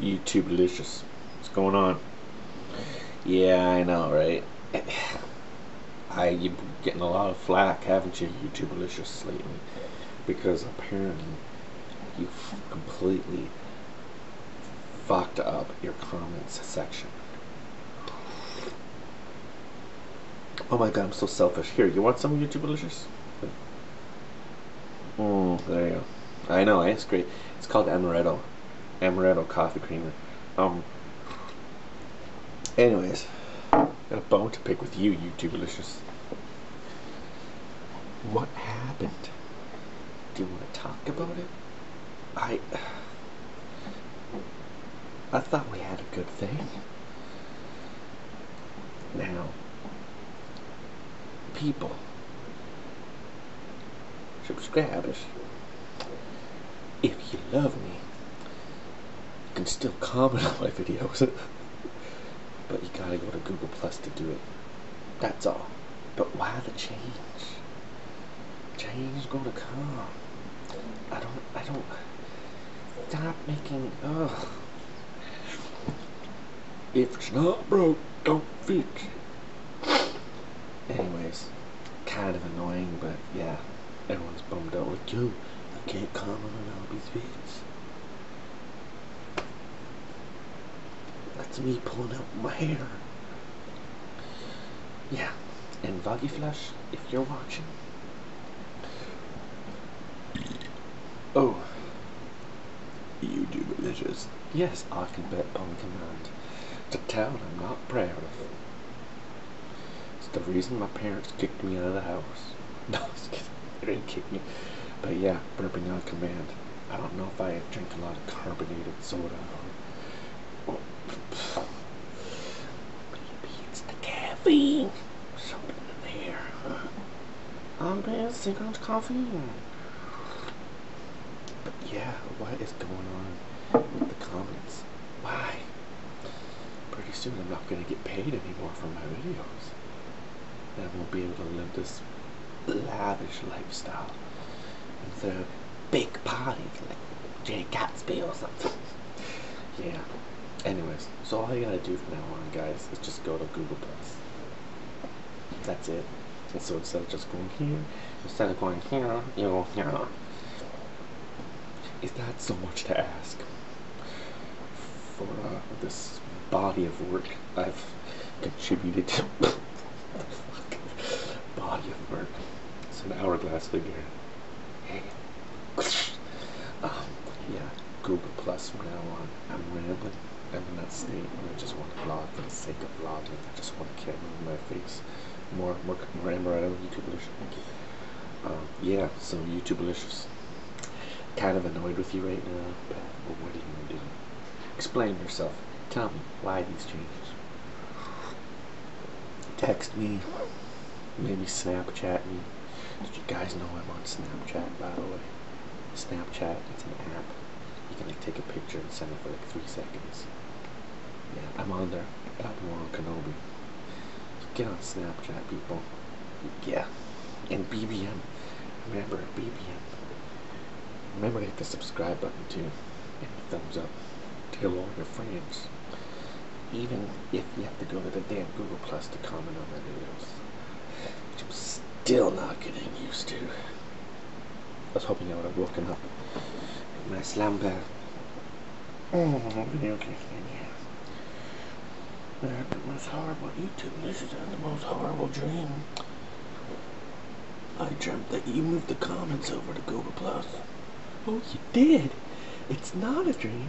YouTube delicious. What's going on? Yeah, I know, right? I been getting a lot of flack, haven't you, YouTube delicious lately? Because apparently you've completely fucked up your comments section. Oh my god, I'm so selfish. Here, you want some YouTube delicious? Mm, there you go. I know, eh? it's great. It's called amaretto. Amaretto coffee creamer. Um. Anyways, got a bone to pick with you, YouTube delicious. What happened? Do you want to talk about it? I. I thought we had a good thing. Now, people, subscribers, if you love me, still comment on my videos. but you gotta go to Google Plus to do it. That's all. But why the change? Change is gonna come. I don't I don't stop making ugh. If it's not broke, don't fix it. Anyways, kind of annoying, but yeah, everyone's bummed out like, you. I can't comment on all these videos. Me pulling out my hair. Yeah, and Voggy Flush, if you're watching. Oh, you do delicious. Yes, I can bet on command. A town I'm not proud of. It's the reason my parents kicked me out of the house. No. They didn't kick me. But yeah, burping on command. I don't know if I drink a lot of carbonated soda or... Maybe it's caffeine. Something in there. Huh? I'm think on caffeine. But yeah, what is going on with the comments? Why? Pretty soon I'm not going to get paid anymore for my videos. And I won't be able to live this lavish lifestyle instead of big parties like Jay Gatsby or something. yeah. Anyways, so all you gotta do from now on, guys, is just go to Google Plus. That's it. And so instead of just going here, instead of going here, you go here. Is that so much to ask for uh, this body of work I've contributed to? body of work. It's an hourglass figure. Hey. Um, yeah, Google Plus from now on. I'm rambling. I'm in that state where I just want to vlog for the sake of vlogging. I just want to camera in my face. More, more, more amaretto, YouTube delicious. Thank you. Um, yeah, so YouTube delicious. Kind of annoyed with you right now, but what are you gonna do? Explain yourself. Tell me why these changes. Text me. Maybe Snapchat me. Did you guys know I'm on Snapchat, by the way? Snapchat, it's an app. You can like take a picture and send it for like three seconds. Yeah, I'm on there. Albee-Wan Kenobi. Get on Snapchat, people. Yeah. And BBM. Remember, BBM. Remember to hit the subscribe button too. And the thumbs up. Tell all your friends. Even if you have to go to the damn Google Plus to comment on my videos. Which I'm still not getting used to. I was hoping I would have woken up in my slumber. Oh, I'm video game, yeah. That the most horrible YouTube. This is the most horrible dream. I dreamt that you moved the comments over to Google Plus. Oh, you did? It's not a dream.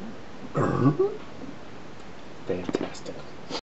Uh-huh. Fantastic.